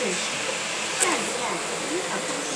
这时，战地案已经。